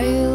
I